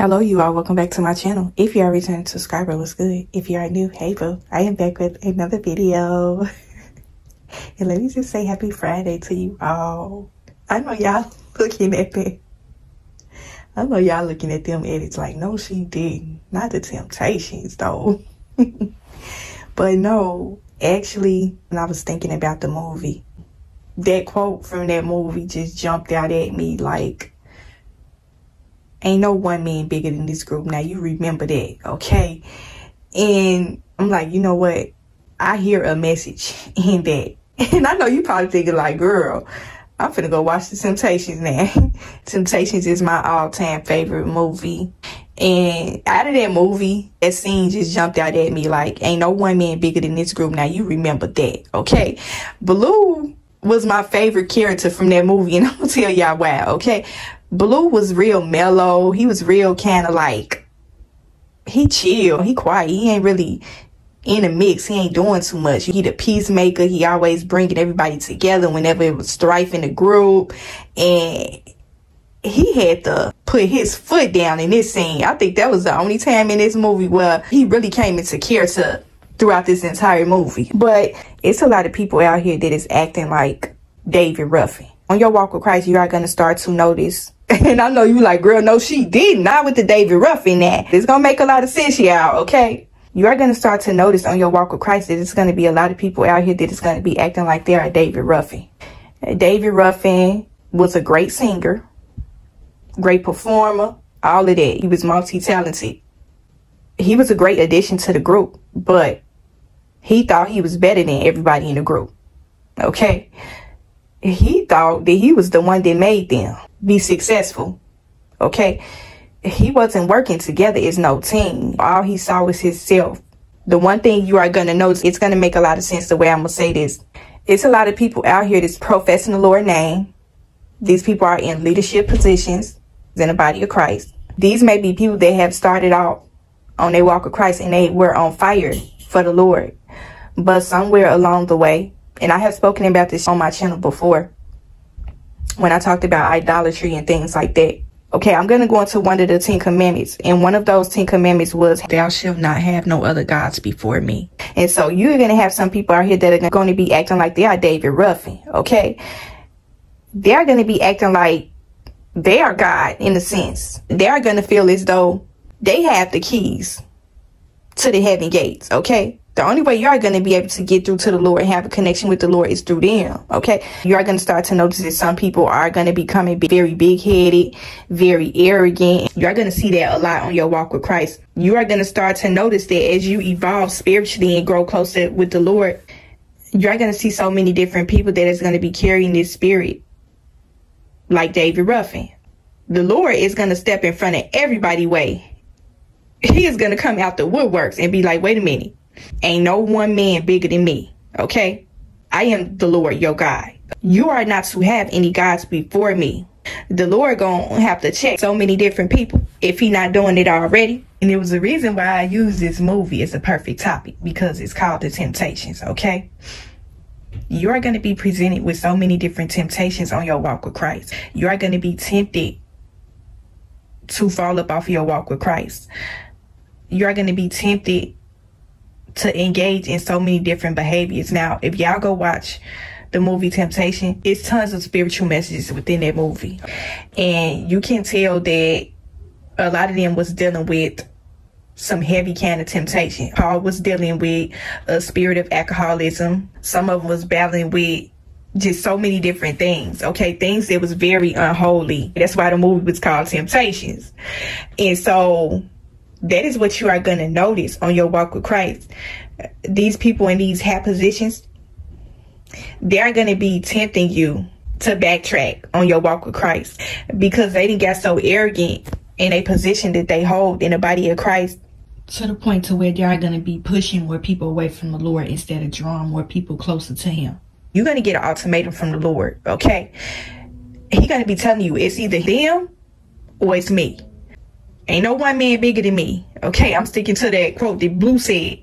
Hello, you all. Welcome back to my channel. If you are a returning subscriber, what's good? If you are new, hey boo. I am back with another video. and let me just say happy Friday to you all. I know y'all looking at that. I know y'all looking at them edits like, no, she didn't. Not the Temptations, though. but no, actually, when I was thinking about the movie, that quote from that movie just jumped out at me like, ain't no one man bigger than this group. Now you remember that, okay? And I'm like, you know what? I hear a message in that. And I know you probably thinking like, girl, I'm finna go watch the Temptations now. Temptations is my all time favorite movie. And out of that movie, that scene just jumped out at me like, ain't no one man bigger than this group. Now you remember that, okay? Blue was my favorite character from that movie, and I'm gonna tell y'all why, okay? Blue was real mellow. He was real kind of like, he chill, he quiet. He ain't really in a mix. He ain't doing too much. He the peacemaker. He always bringing everybody together whenever it was strife in the group. And he had to put his foot down in this scene. I think that was the only time in this movie where he really came into character throughout this entire movie. But it's a lot of people out here that is acting like David Ruffin. On your walk with Christ, you are going to start to notice and I know you like, girl, no, she did not with the David Ruffin that. It's going to make a lot of sense, y'all, okay? You are going to start to notice on your walk with Christ that it's going to be a lot of people out here that is going to be acting like they are David Ruffin. David Ruffin was a great singer, great performer, all of that. He was multi-talented. He was a great addition to the group, but he thought he was better than everybody in the group. Okay? He thought that he was the one that made them be successful. Okay. He wasn't working together as no team. All he saw was himself. The one thing you are going to notice, it's going to make a lot of sense the way I'm going to say this. It's a lot of people out here that's professing the Lord name. These people are in leadership positions in the body of Christ. These may be people that have started out on their walk of Christ and they were on fire for the Lord. But somewhere along the way, and I have spoken about this on my channel before, when I talked about idolatry and things like that. Okay, I'm going to go into one of the Ten Commandments. And one of those Ten Commandments was, thou shalt not have no other gods before me. And so you're going to have some people out here that are going to be acting like they are David Ruffin. Okay. They're going to be acting like they are God in a sense. They're going to feel as though they have the keys to the heaven gates. Okay. The only way you are going to be able to get through to the Lord and have a connection with the Lord is through them. Okay. You are going to start to notice that some people are going to be coming very big headed, very arrogant. You are going to see that a lot on your walk with Christ. You are going to start to notice that as you evolve spiritually and grow closer with the Lord, you're going to see so many different people that is going to be carrying this spirit like David Ruffin. The Lord is going to step in front of everybody way. He is going to come out the woodworks and be like, wait a minute. Ain't no one man bigger than me. Okay. I am the Lord, your God. You are not to have any gods before me. The Lord gonna have to check so many different people if he not doing it already. And it was the reason why I use this movie as a perfect topic because it's called The Temptations, okay? You are going to be presented with so many different temptations on your walk with Christ. You are going to be tempted to fall up off your walk with Christ. You are going to be tempted to engage in so many different behaviors. Now, if y'all go watch the movie Temptation, it's tons of spiritual messages within that movie. And you can tell that a lot of them was dealing with some heavy kind of temptation. Paul was dealing with a spirit of alcoholism. Some of them was battling with just so many different things. Okay. Things that was very unholy. That's why the movie was called Temptations. And so that is what you are going to notice on your walk with Christ. These people in these high positions, they're going to be tempting you to backtrack on your walk with Christ because they didn't get so arrogant in a position that they hold in the body of Christ to the point to where they're going to be pushing more people away from the Lord instead of drawing more people closer to him. You're going to get an ultimatum from the Lord, okay? He's going to be telling you it's either them or it's me. Ain't no one man bigger than me. Okay, I'm sticking to that quote that Blue said.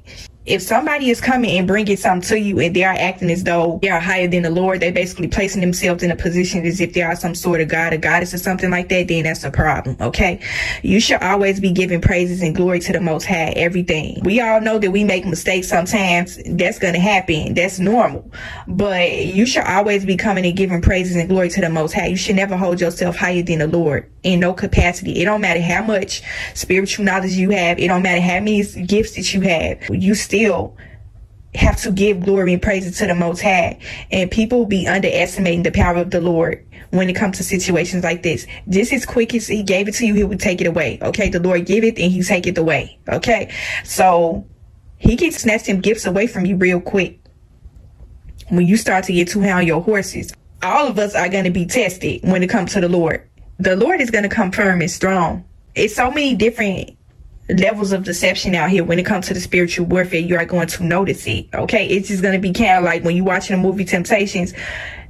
if somebody is coming and bringing something to you and they are acting as though they are higher than the Lord, they're basically placing themselves in a position as if they are some sort of God or goddess or something like that, then that's a problem. Okay. You should always be giving praises and glory to the most high, everything. We all know that we make mistakes sometimes. That's going to happen. That's normal. But you should always be coming and giving praises and glory to the most high. You should never hold yourself higher than the Lord in no capacity. It don't matter how much spiritual knowledge you have. It don't matter how many gifts that you have. You still have to give glory and praises to the Most High. And people be underestimating the power of the Lord when it comes to situations like this. Just as quick as He gave it to you, He would take it away. Okay, the Lord give it and He take it away. Okay, so He can snatch them gifts away from you real quick when you start to get too high on your horses. All of us are going to be tested when it comes to the Lord the Lord is going to come firm and strong. It's so many different levels of deception out here when it comes to the spiritual warfare. You are going to notice it. Okay. It's just going to be kind of like when you're watching the movie Temptations,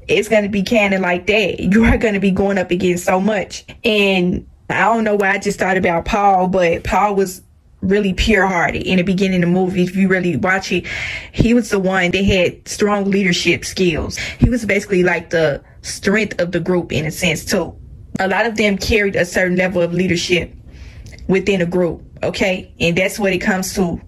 it's going to be kind of like that. You are going to be going up against so much. And I don't know why I just thought about Paul, but Paul was really pure hearted in the beginning of the movie. If you really watch it, he was the one that had strong leadership skills. He was basically like the strength of the group in a sense too a lot of them carried a certain level of leadership within a group. Okay. And that's what it comes to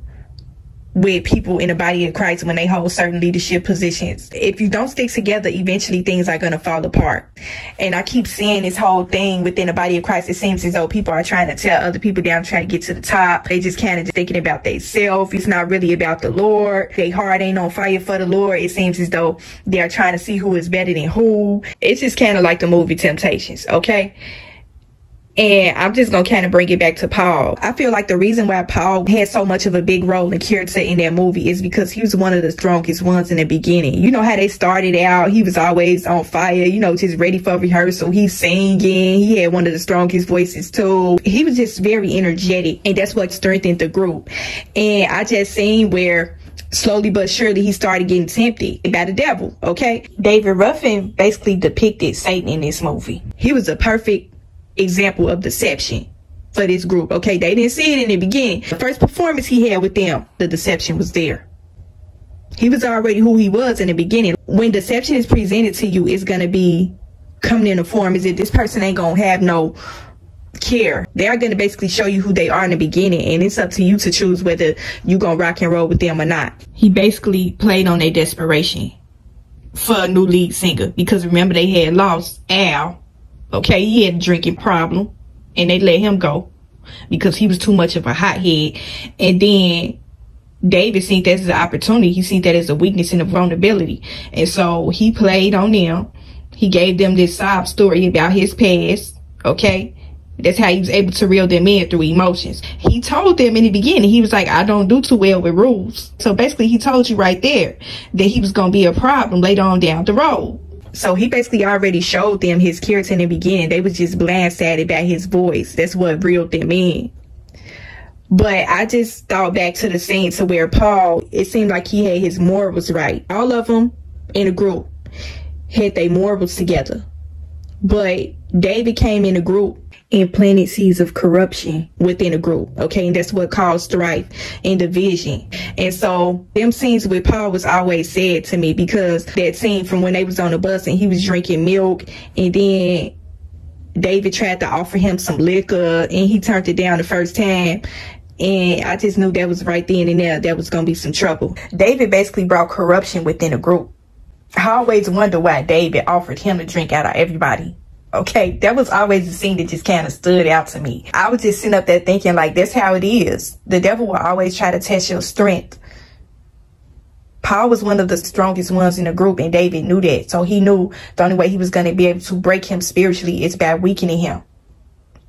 with people in the body of Christ when they hold certain leadership positions. If you don't stick together, eventually things are going to fall apart. And I keep seeing this whole thing within the body of Christ. It seems as though people are trying to tell other people down, trying to get to the top. They just kind of thinking about themselves. It's not really about the Lord. They heart ain't on fire for the Lord. It seems as though they are trying to see who is better than who. It's just kind of like the movie Temptations. Okay. And I'm just gonna kind of bring it back to Paul. I feel like the reason why Paul had so much of a big role in character in that movie is because he was one of the strongest ones in the beginning. You know how they started out. He was always on fire, you know, just ready for rehearsal. He's singing. He had one of the strongest voices too. He was just very energetic and that's what strengthened the group. And I just seen where slowly but surely he started getting tempted by the devil. Okay. David Ruffin basically depicted Satan in this movie. He was a perfect example of deception for this group. Okay, they didn't see it in the beginning. The first performance he had with them, the deception was there. He was already who he was in the beginning. When deception is presented to you, it's going to be coming in a form as if this person ain't going to have no care. They are going to basically show you who they are in the beginning, and it's up to you to choose whether you going to rock and roll with them or not. He basically played on their desperation for a new lead singer because remember they had lost Al Okay, he had a drinking problem and they let him go because he was too much of a hothead. And then David seen that as an opportunity. He seen that as a weakness and a vulnerability. And so he played on them. He gave them this sob story about his past. Okay. That's how he was able to reel them in through emotions. He told them in the beginning, he was like, I don't do too well with rules. So basically he told you right there that he was going to be a problem later on down the road. So he basically already showed them his character in the beginning. They was just blindsided by his voice. That's what reeled them in. But I just thought back to the scene to where Paul, it seemed like he had his morals right. All of them in a group had their morals together. But David came in a group and planted seeds of corruption within a group. Okay. And that's what caused strife and division. And so them scenes with Paul was always said to me because that scene from when they was on the bus and he was drinking milk and then David tried to offer him some liquor and he turned it down the first time. And I just knew that was right then and there that was going to be some trouble. David basically brought corruption within a group. I always wonder why David offered him to drink out of everybody. Okay, that was always a scene that just kind of stood out to me. I was just sitting up there thinking like, that's how it is. The devil will always try to test your strength. Paul was one of the strongest ones in the group and David knew that. So he knew the only way he was going to be able to break him spiritually is by weakening him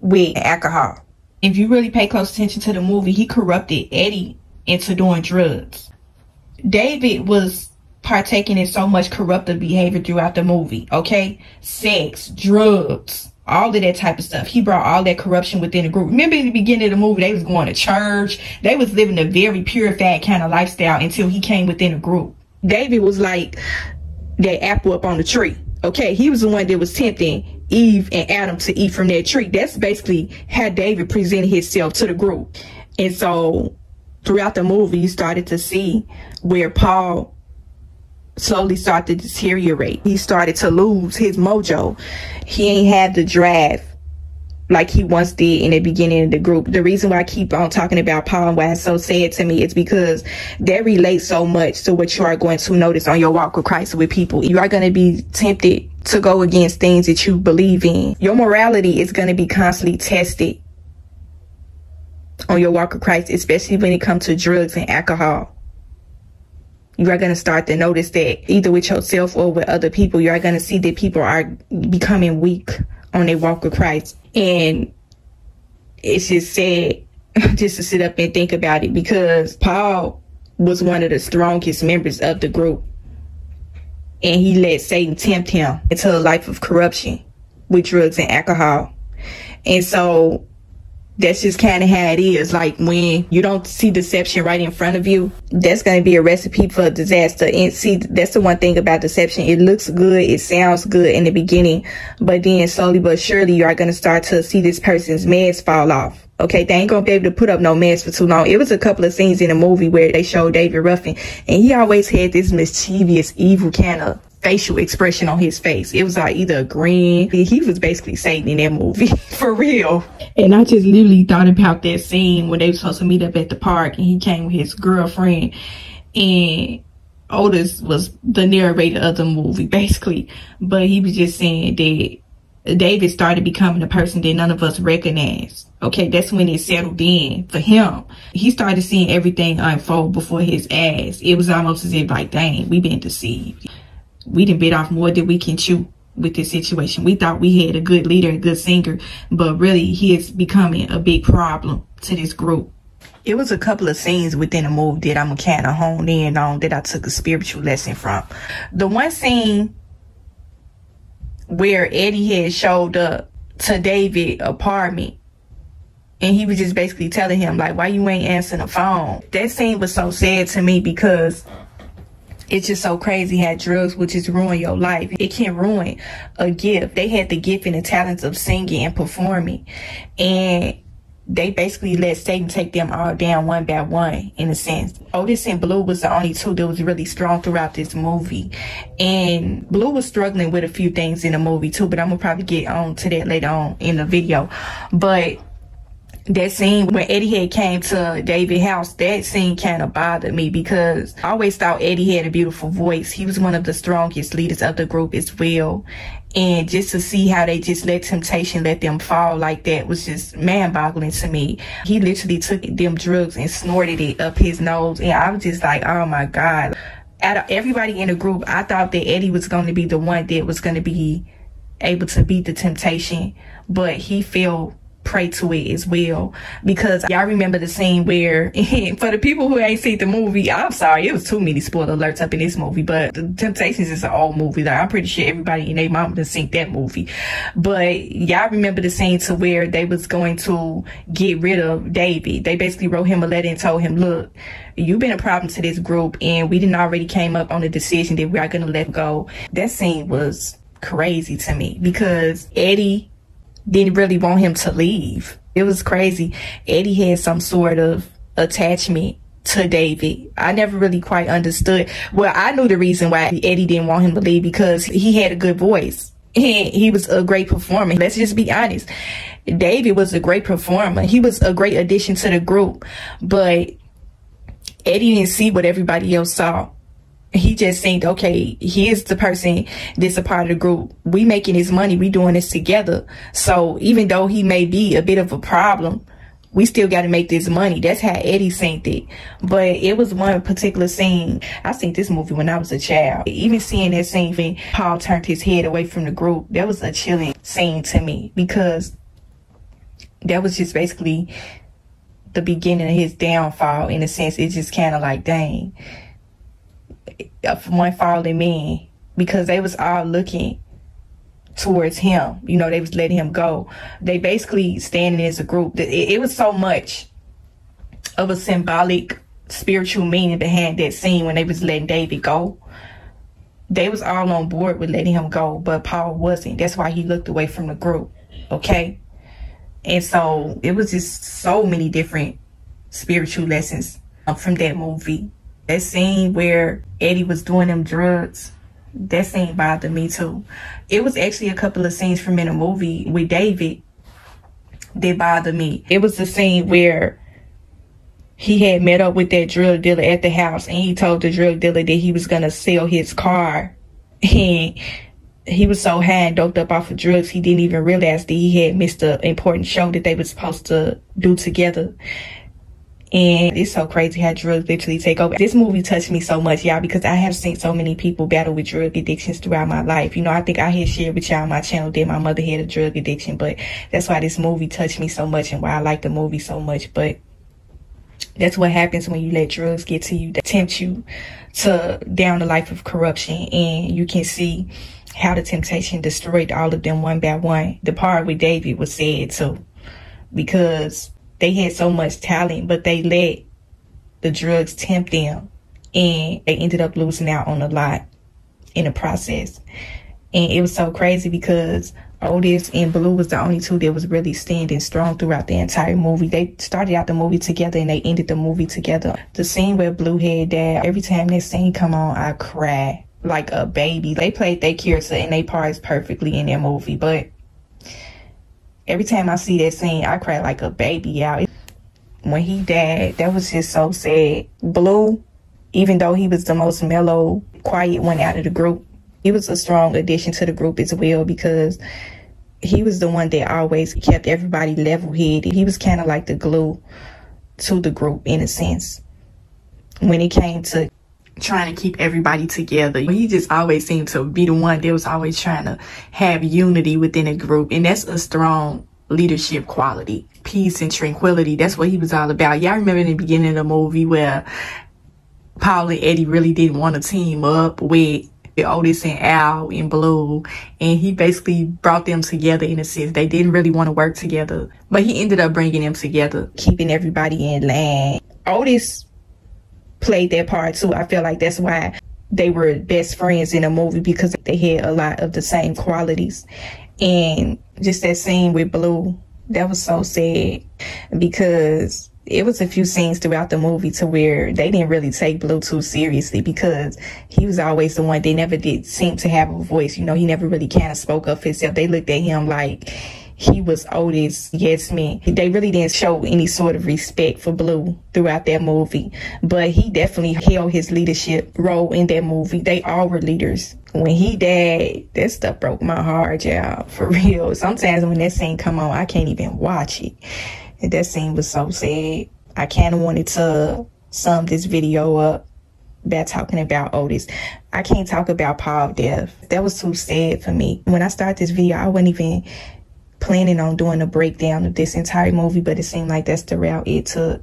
with alcohol. If you really pay close attention to the movie, he corrupted Eddie into doing drugs. David was partaking in so much corruptive behavior throughout the movie. Okay. Sex, drugs, all of that type of stuff. He brought all that corruption within the group. Remember in the beginning of the movie, they was going to church. They was living a very purified kind of lifestyle until he came within a group. David was like that apple up on the tree. Okay. He was the one that was tempting Eve and Adam to eat from that tree. That's basically how David presented himself to the group. And so throughout the movie, you started to see where Paul slowly started to deteriorate. He started to lose his mojo. He ain't had the drive like he once did in the beginning of the group. The reason why I keep on talking about Paul and why it's so sad to me is because that relates so much to what you are going to notice on your walk with Christ with people. You are going to be tempted to go against things that you believe in. Your morality is going to be constantly tested on your walk with Christ, especially when it comes to drugs and alcohol you are going to start to notice that either with yourself or with other people, you are going to see that people are becoming weak on their walk with Christ. And it's just sad just to sit up and think about it because Paul was one of the strongest members of the group. And he let Satan tempt him into a life of corruption with drugs and alcohol. And so that's just kind of how it is. Like when you don't see deception right in front of you, that's going to be a recipe for disaster. And see, that's the one thing about deception. It looks good. It sounds good in the beginning, but then slowly but surely you are going to start to see this person's meds fall off. Okay, they ain't gonna be able to put up no meds for too long. It was a couple of scenes in the movie where they showed David Ruffin, and he always had this mischievous, evil kind of facial expression on his face. It was like either a grin. He was basically Satan in that movie. For real. And I just literally thought about that scene when they were supposed to meet up at the park and he came with his girlfriend and Otis was the narrator of the movie basically. But he was just saying that David started becoming a person that none of us recognized. Okay, that's when it settled in for him. He started seeing everything unfold before his eyes. It was almost as if like, dang, we've been deceived we didn't bit off more than we can chew with this situation. We thought we had a good leader, a good singer, but really he is becoming a big problem to this group. It was a couple of scenes within the movie that I'm kind of honed in on that I took a spiritual lesson from. The one scene where Eddie had showed up to David apartment and he was just basically telling him like why you ain't answering the phone that scene was so sad to me because it's just so crazy how drugs will just ruin your life. It can ruin a gift. They had the gift and the talents of singing and performing. And they basically let Satan take them all down one by one, in a sense. Otis and Blue was the only two that was really strong throughout this movie. And Blue was struggling with a few things in the movie too, but I'm gonna probably get on to that later on in the video. But that scene when Eddie had came to David house, that scene kind of bothered me because I always thought Eddie had a beautiful voice. He was one of the strongest leaders of the group as well. And just to see how they just let temptation let them fall like that was just man boggling to me. He literally took them drugs and snorted it up his nose. And I was just like, oh my God. Out of everybody in the group, I thought that Eddie was going to be the one that was going to be able to beat the temptation, but he fell pray to it as well. Because y'all remember the scene where for the people who ain't seen the movie i'm sorry it was too many spoiler alerts up in this movie but the temptations is an old movie like i'm pretty sure everybody in their mom has seen that movie. But y'all remember the scene to where they was going to get rid of david. They basically wrote him a letter and told him look you've been a problem to this group and we didn't already came up on the decision that we are going to let go. That scene was crazy to me because eddie didn't really want him to leave. It was crazy. Eddie had some sort of attachment to David. I never really quite understood. Well, I knew the reason why Eddie didn't want him to leave because he had a good voice. He, he was a great performer. Let's just be honest. David was a great performer. He was a great addition to the group, but Eddie didn't see what everybody else saw he just think, okay, he's the person that's a part of the group. We making his money. We doing this together. So even though he may be a bit of a problem, we still got to make this money. That's how Eddie seen it. But it was one particular scene. I seen this movie when I was a child. Even seeing that scene when Paul turned his head away from the group, that was a chilling scene to me because that was just basically the beginning of his downfall in a sense. It's just kind of like, dang of one fallen man because they was all looking towards him. You know, they was letting him go. They basically standing as a group. It, it was so much of a symbolic spiritual meaning behind that scene when they was letting David go. They was all on board with letting him go, but Paul wasn't. That's why he looked away from the group. Okay. And so it was just so many different spiritual lessons um, from that movie. That scene where Eddie was doing them drugs, that scene bothered me too. It was actually a couple of scenes from in a movie with David that bothered me. It was the scene where he had met up with that drug dealer at the house and he told the drug dealer that he was gonna sell his car. And he was so high and doped up off of drugs he didn't even realize that he had missed the important show that they were supposed to do together. And it's so crazy how drugs literally take over. This movie touched me so much, y'all, because I have seen so many people battle with drug addictions throughout my life. You know, I think I had shared with y'all on my channel that my mother had a drug addiction, but that's why this movie touched me so much and why I like the movie so much. But that's what happens when you let drugs get to you, that tempt you to down the life of corruption. And you can see how the temptation destroyed all of them one by one. The part with David was said too, because they had so much talent, but they let the drugs tempt them and they ended up losing out on a lot in the process. And it was so crazy because Otis and Blue was the only two that was really standing strong throughout the entire movie. They started out the movie together and they ended the movie together. The scene where Blue had that, every time that scene come on, I cry like a baby. They played their character and they parts perfectly in their movie, but every time I see that scene, I cry like a baby out. When he died, that was just so sad. Blue, even though he was the most mellow, quiet one out of the group, he was a strong addition to the group as well because he was the one that always kept everybody level headed. He was kind of like the glue to the group in a sense. When it came to trying to keep everybody together. He just always seemed to be the one that was always trying to have unity within a group. And that's a strong leadership quality. Peace and tranquility. That's what he was all about. Y'all remember in the beginning of the movie where Paul and Eddie really didn't want to team up with Otis and Al in Blue. And he basically brought them together in a sense. They didn't really want to work together, but he ended up bringing them together, keeping everybody in line. Otis played that part too. I feel like that's why they were best friends in a movie because they had a lot of the same qualities. And just that scene with Blue, that was so sad because it was a few scenes throughout the movie to where they didn't really take Blue too seriously because he was always the one they never did seem to have a voice. You know, he never really kind of spoke up himself. They looked at him like he was Otis yes man. They really didn't show any sort of respect for Blue throughout that movie, but he definitely held his leadership role in that movie. They all were leaders. When he died, that stuff broke my heart, y'all, for real. Sometimes when that scene come on, I can't even watch it. And that scene was so sad. I kind of wanted to sum this video up by talking about Otis. I can't talk about Paul death. That was too sad for me. When I started this video, I wasn't even planning on doing a breakdown of this entire movie, but it seemed like that's the route it took.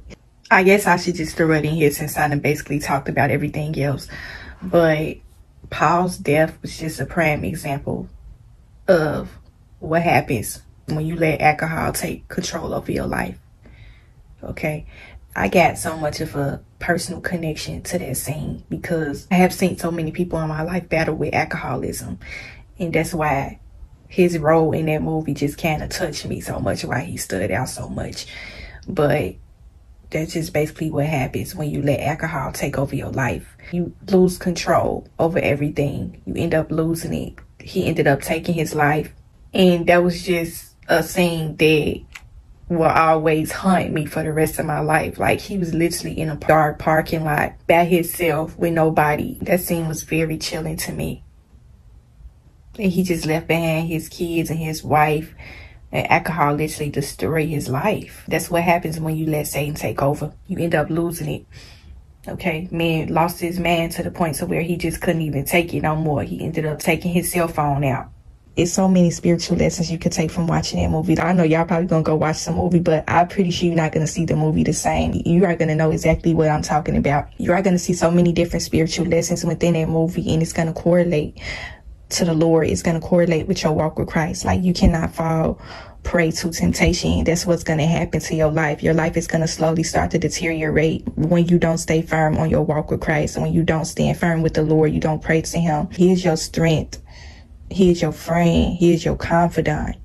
I guess I should just throw it in here since I basically talked about everything else. But Paul's death was just a prime example of what happens when you let alcohol take control over your life. Okay. I got so much of a personal connection to that scene because I have seen so many people in my life battle with alcoholism. And that's why his role in that movie just kind of touched me so much why he stood out so much but that's just basically what happens when you let alcohol take over your life you lose control over everything you end up losing it he ended up taking his life and that was just a scene that will always haunt me for the rest of my life. Like he was literally in a dark parking lot by himself with nobody. That scene was very chilling to me. And he just left behind his kids and his wife. And alcohol literally destroyed his life. That's what happens when you let Satan take over. You end up losing it. Okay, man lost his man to the point to where he just couldn't even take it no more. He ended up taking his cell phone out. It's so many spiritual lessons you could take from watching that movie. I know y'all probably gonna go watch the movie, but I'm pretty sure you're not gonna see the movie the same. You are gonna know exactly what I'm talking about. You are gonna see so many different spiritual lessons within that movie, and it's gonna correlate to the Lord is going to correlate with your walk with Christ. Like you cannot fall prey to temptation. That's what's going to happen to your life. Your life is going to slowly start to deteriorate when you don't stay firm on your walk with Christ. When you don't stand firm with the Lord, you don't pray to him. He is your strength. He is your friend. He is your confidant.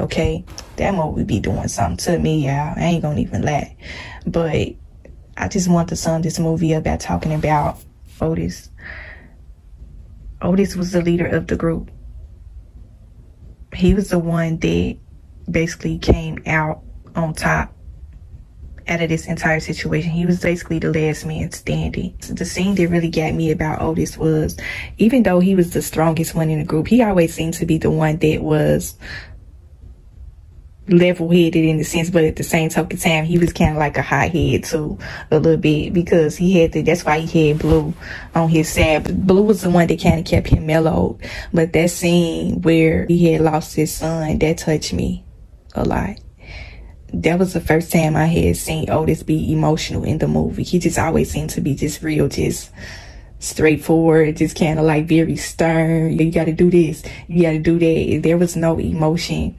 Okay. That movie be doing something to me, y'all. I ain't gonna even lie. But I just want to sum this movie up by talking about Otis. Otis was the leader of the group. He was the one that basically came out on top out of this entire situation. He was basically the last man standing. The scene that really got me about Otis was, even though he was the strongest one in the group, he always seemed to be the one that was level-headed in the sense, but at the same token time, he was kind of like a hot head too, a little bit, because he had to, that's why he had Blue on his side. Blue was the one that kind of kept him mellowed. But that scene where he had lost his son, that touched me a lot that was the first time I had seen Otis be emotional in the movie. He just always seemed to be just real, just straightforward, just kind of like very stern. You got to do this, you got to do that. There was no emotion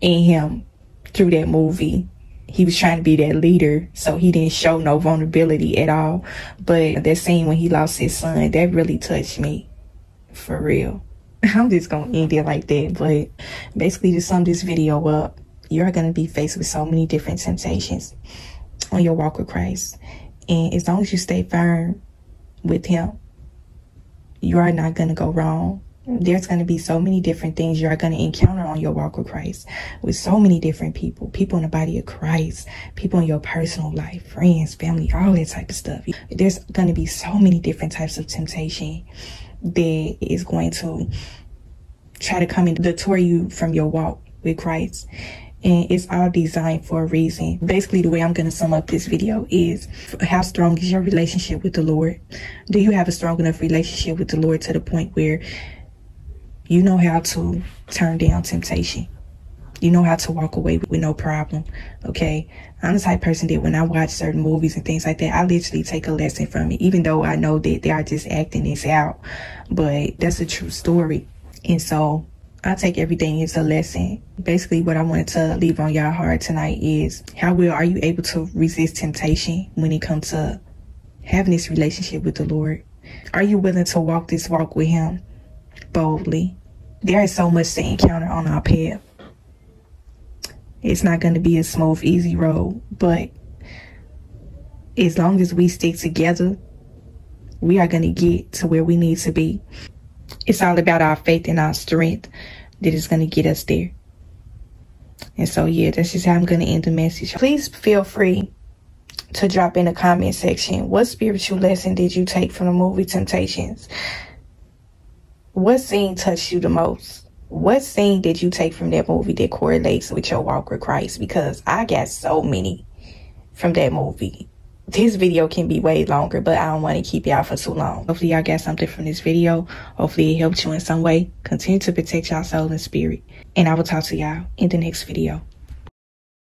in him through that movie. He was trying to be that leader, so he didn't show no vulnerability at all. But that scene when he lost his son, that really touched me for real. I'm just gonna end it like that, but basically to sum this video up, you're going to be faced with so many different temptations on your walk with Christ. And as long as you stay firm with Him, you are not going to go wrong. There's going to be so many different things you are going to encounter on your walk with Christ with so many different people, people in the body of Christ, people in your personal life, friends, family, all that type of stuff. There's going to be so many different types of temptation that is going to try to come and detour you from your walk with Christ and it's all designed for a reason. Basically, the way I'm going to sum up this video is how strong is your relationship with the Lord? Do you have a strong enough relationship with the Lord to the point where you know how to turn down temptation? You know how to walk away with no problem. Okay. I'm the type person that when I watch certain movies and things like that, I literally take a lesson from it, even though I know that they are just acting this out. But that's a true story. And so I take everything as a lesson. Basically, what I wanted to leave on y'all heart tonight is how well are you able to resist temptation when it comes to having this relationship with the Lord? Are you willing to walk this walk with Him boldly? There is so much to encounter on our path. It's not going to be a smooth, easy road, but as long as we stick together, we are going to get to where we need to be. It's all about our faith and our strength that is going to get us there. And so, yeah, that's just how I'm going to end the message. Please feel free to drop in the comment section. What spiritual lesson did you take from the movie Temptations? What scene touched you the most? What scene did you take from that movie that correlates with your walk with Christ? Because I got so many from that movie this video can be way longer, but I don't want to keep y'all for too long. Hopefully y'all got something from this video. Hopefully it helped you in some way. Continue to protect y'all soul and spirit. And I will talk to y'all in the next video.